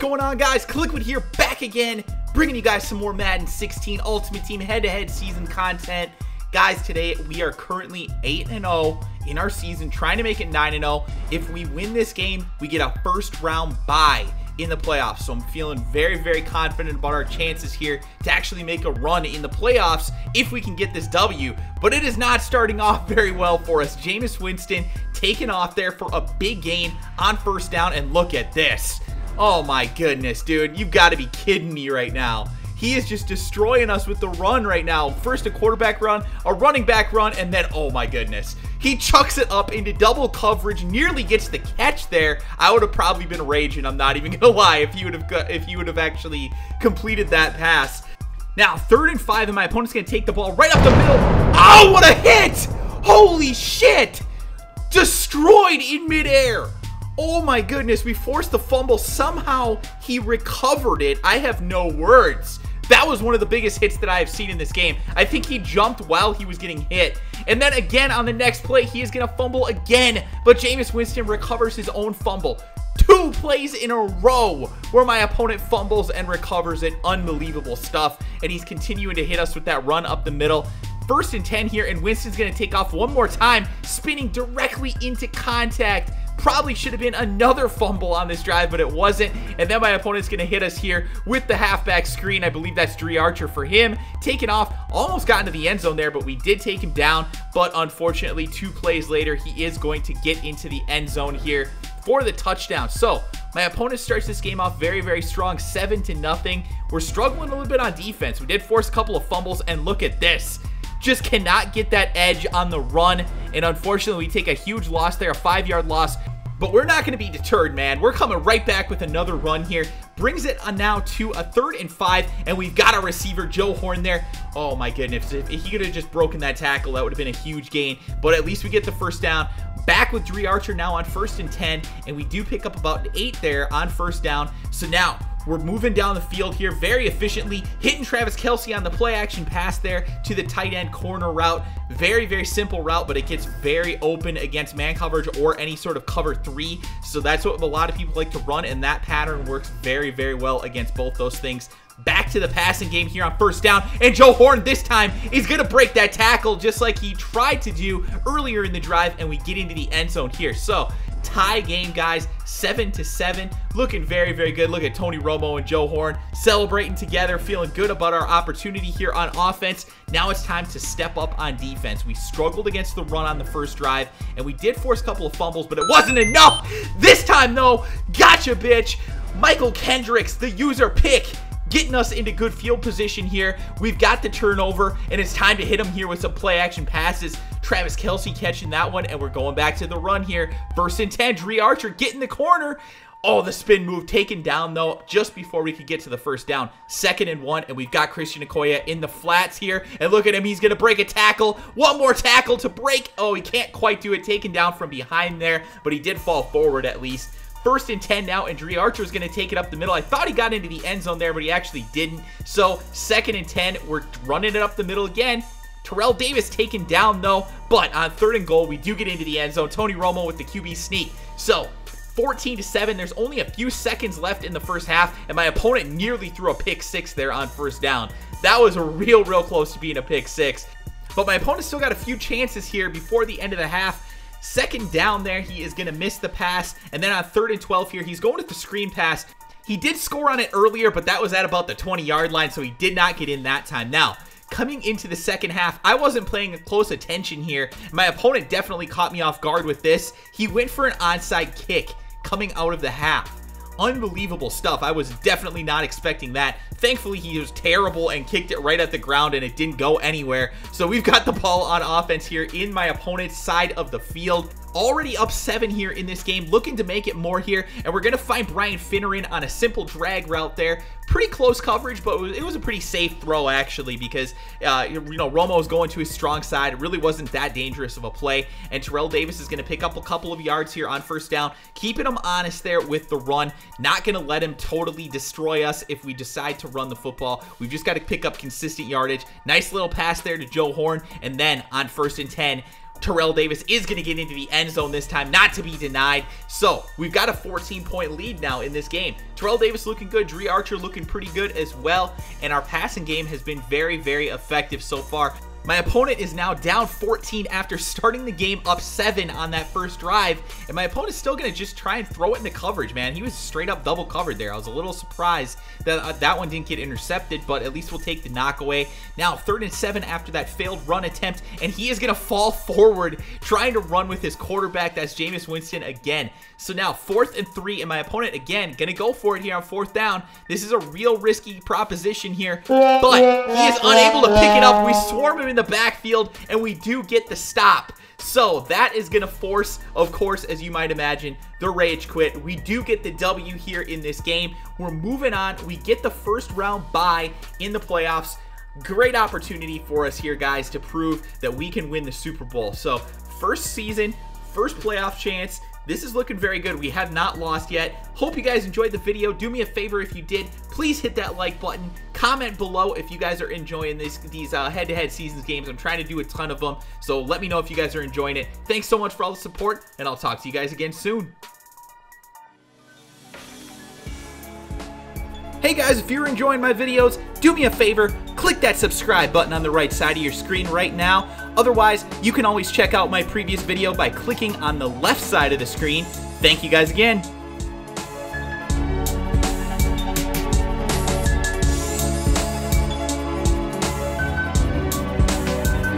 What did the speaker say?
going on, guys? Kliquid here, back again, bringing you guys some more Madden 16 Ultimate Team head-to-head -head season content. Guys, today we are currently 8-0 in our season, trying to make it 9-0. If we win this game, we get a first round bye in the playoffs. So I'm feeling very, very confident about our chances here to actually make a run in the playoffs if we can get this W. But it is not starting off very well for us. Jameis Winston taking off there for a big gain on first down. And look at this. Oh my goodness, dude. You've got to be kidding me right now. He is just destroying us with the run right now. First a quarterback run, a running back run, and then, oh my goodness. He chucks it up into double coverage, nearly gets the catch there. I would have probably been raging, I'm not even gonna lie, if he would have if he would have actually completed that pass. Now, third and five, and my opponent's gonna take the ball right up the middle. Oh, what a hit! Holy shit! Destroyed in midair. Oh my goodness, we forced the fumble. Somehow he recovered it. I have no words. That was one of the biggest hits that I have seen in this game. I think he jumped while he was getting hit. And then again on the next play, he is going to fumble again. But Jameis Winston recovers his own fumble. Two plays in a row where my opponent fumbles and recovers it. Unbelievable stuff. And he's continuing to hit us with that run up the middle. First and 10 here, and Winston's going to take off one more time, spinning directly into contact Probably should have been another fumble on this drive, but it wasn't. And then my opponent's going to hit us here with the halfback screen. I believe that's Dri Archer for him. Taken off, almost got into the end zone there, but we did take him down. But unfortunately, two plays later, he is going to get into the end zone here for the touchdown. So my opponent starts this game off very, very strong, 7 to nothing. We're struggling a little bit on defense. We did force a couple of fumbles, and look at this just cannot get that edge on the run. And unfortunately, we take a huge loss there, a five-yard loss. But we're not going to be deterred, man. We're coming right back with another run here. Brings it on now to a third and five, and we've got our receiver, Joe Horn, there. Oh, my goodness. If he could have just broken that tackle, that would have been a huge gain. But at least we get the first down. Back with Dri Archer now on first and 10, and we do pick up about eight there on first down. So now we're moving down the field here very efficiently, hitting Travis Kelce on the play action pass there to the tight end corner route. Very, very simple route, but it gets very open against man coverage or any sort of cover three. So that's what a lot of people like to run, and that pattern works very, very well against both those things back to the passing game here on first down. And Joe Horn this time is going to break that tackle just like he tried to do earlier in the drive. And we get into the end zone here. So tie game, guys. Seven to seven. Looking very, very good. Look at Tony Romo and Joe Horn celebrating together, feeling good about our opportunity here on offense. Now it's time to step up on defense. We struggled against the run on the first drive, and we did force a couple of fumbles, but it wasn't enough. This time, though, gotcha, bitch. Mychal Kendricks, the user pick getting us into good field position here. We've got the turnover, and it's time to hit him here with some play action passes. Travis Kelce catching that one, and we're going back to the run here. First and 10, Dri Archer getting the corner. Oh, the spin move taken down, though, just before we could get to the first down. Second and one, and we've got Christian Okoye in the flats here. And look at him. He's going to break a tackle. One more tackle to break. Oh, he can't quite do it. Taken down from behind there, but he did fall forward at least. First and 10 now, and Dri Archer is going to take it up the middle. I thought he got into the end zone there, but he actually didn't. So, second and 10, we're running it up the middle again. Terrell Davis taken down, though. But on third and goal, we do get into the end zone. Tony Romo with the QB sneak. So, 14 to 7. There's only a few seconds left in the first half, and my opponent nearly threw a pick six there on first down. That was real, real close to being a pick six. But my opponent still got a few chances here before the end of the half. Second down there, he is going to miss the pass. And then on third and 12 here, he's going with the screen pass. He did score on it earlier, but that was at about the 20-yard line, so he did not get in that time. Now, coming into the second half, I wasn't paying close attention here. My opponent definitely caught me off guard with this. He went for an onside kick coming out of the half unbelievable stuff. I was definitely not expecting that. Thankfully, he was terrible and kicked it right at the ground and it didn't go anywhere. So we've got the ball on offense here in my opponent's side of the field. Already up seven here in this game, looking to make it more here. And we're going to find Brian Finneran on a simple drag route there. Pretty close coverage, but it was a pretty safe throw, actually, because, uh, you know, Romo was going to his strong side. It really wasn't that dangerous of a play. And Terrell Davis is going to pick up a couple of yards here on first down, keeping him honest there with the run. Not going to let him totally destroy us if we decide to run the football. We've just got to pick up consistent yardage. Nice little pass there to Joe Horn. And then on first and 10, Terrell Davis is going to get into the end zone this time, not to be denied. So we've got a 14 point lead now in this game. Terrell Davis looking good, Dri Archer looking pretty good as well, and our passing game has been very, very effective so far. My opponent is now down 14 after starting the game up 7 on that first drive, and my opponent's still going to just try and throw it into coverage, man. He was straight up double covered there. I was a little surprised that uh, that one didn't get intercepted, but at least we'll take the knock away. Now, third and 7 after that failed run attempt, and he is going to fall forward trying to run with his quarterback. That's Jameis Winston again. So now, fourth and 3, and my opponent, again, going to go for it here on fourth down. This is a real risky proposition here, but he is unable to pick it up. We swarm him in the backfield, and we do get the stop. So that is going to force, of course, as you might imagine, the rage quit. We do get the W here in this game. We're moving on. We get the first round bye in the playoffs. Great opportunity for us here, guys, to prove that we can win the Super Bowl. So first season, first playoff chance. This is looking very good. We have not lost yet. Hope you guys enjoyed the video. Do me a favor if you did. Please hit that like button. Comment below if you guys are enjoying this, these uh, head-to-head -head seasons games. I'm trying to do a ton of them. So let me know if you guys are enjoying it. Thanks so much for all the support, and I'll talk to you guys again soon. Hey guys, if you're enjoying my videos, do me a favor, click that subscribe button on the right side of your screen right now. Otherwise, you can always check out my previous video by clicking on the left side of the screen. Thank you guys again.